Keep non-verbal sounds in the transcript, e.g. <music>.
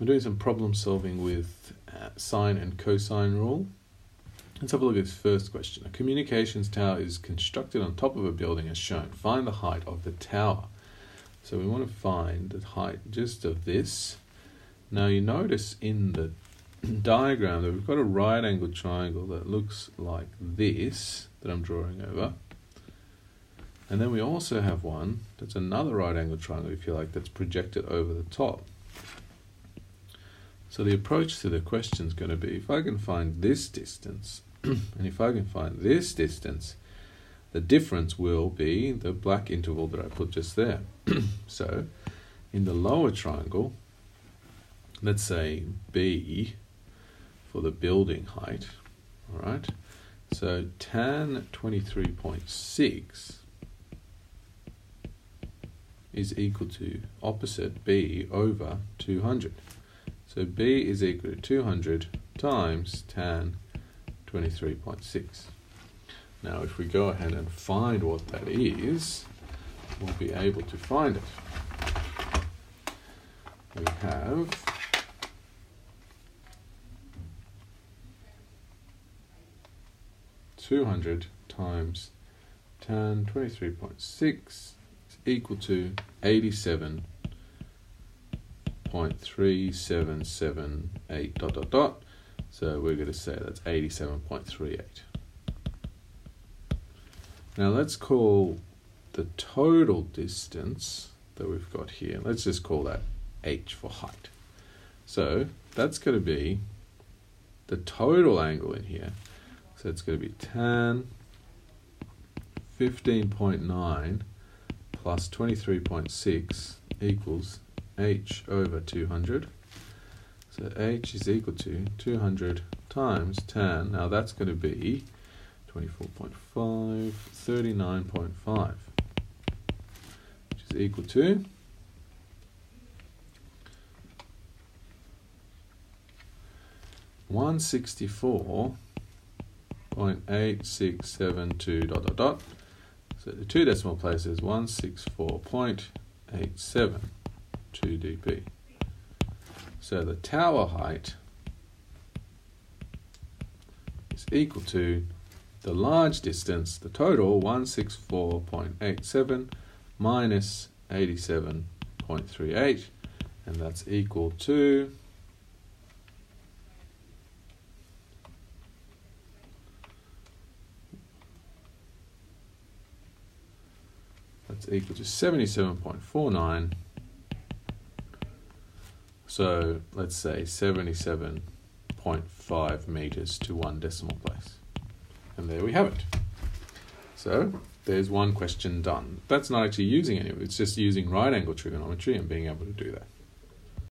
We're doing some problem solving with uh, sine and cosine rule. Let's have a look at this first question. A communications tower is constructed on top of a building as shown. Find the height of the tower. So we want to find the height just of this. Now you notice in the <clears throat> diagram that we've got a right angle triangle that looks like this that I'm drawing over. And then we also have one that's another right angle triangle, if you like, that's projected over the top. So the approach to the question is going to be if I can find this distance <clears throat> and if I can find this distance, the difference will be the black interval that I put just there. <clears throat> so in the lower triangle, let's say B for the building height, all right? So tan 23.6 is equal to opposite B over 200. So B is equal to 200 times tan 23.6. Now if we go ahead and find what that is, we'll be able to find it. We have two hundred times tan twenty three point six is equal to eighty seven 0.3778 dot dot dot. So we're going to say that's 87.38. Now let's call the total distance that we've got here, let's just call that h for height. So that's going to be the total angle in here. So it's going to be tan 15.9 plus 23.6 equals h over 200. So h is equal to 200 times tan. Now that's going to be 24.5, 39.5, which is equal to one sixty four point eight six seven two dot dot dot. So the two decimal places one six four point eight seven. 2 dp. So the tower height is equal to the large distance, the total 164.87 minus 87.38, and that's equal to that's equal to 77.49 so let's say 77.5 meters to one decimal place. And there we have it. So there's one question done. That's not actually using any of it, it's just using right angle trigonometry and being able to do that.